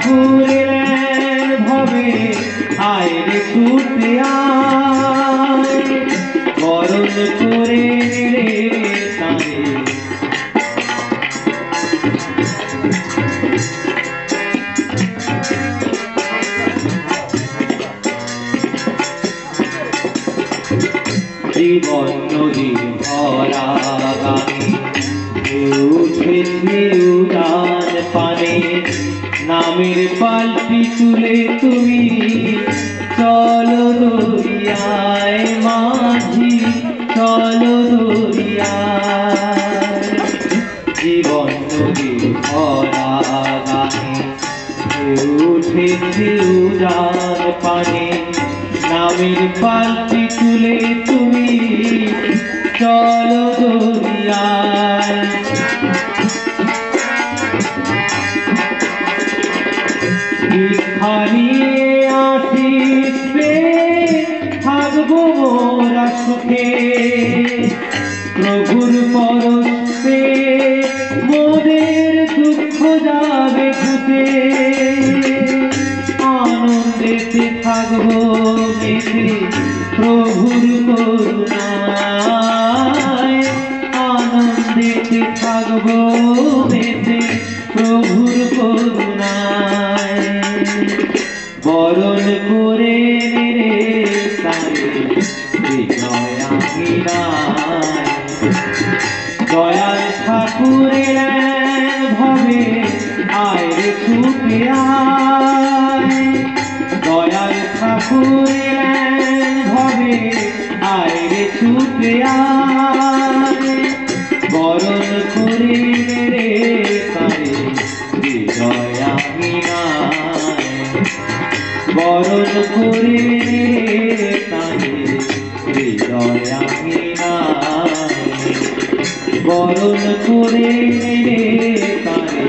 ফুলে ভবে, আয় রে ছুটে বরণ করে রে তারে জীবন নদী ভরা গানে ঢেউ ঢেউ পানে। নামের পাল্টি তুলে তুমি। চলো দরিয়ায় মাঝি, চলো দরিয়ায়। জীবন নদী ভরা গানে উঠেছে উড়ান পানে, নামের পাল্টি তুলে তুমি খালিয়ে আসিস রে থাকব মোরা সুখে। প্রভুর পরশে মোদের দুঃখ যাবে ঘুটে আনন্দেতে থাকব মেতে প্রভুর করুণায়। আনন্দেতে থাকব মেতে প্রভুর করুণায়। দয়াল ঠাকুরের ভাবে আয় রে ছুটে আয় দয়াল ঠাকুরের ভাবে আয় রে ছুটে আয় বরণ করে রে তারে বরণ করে তারে বরণ করে তারে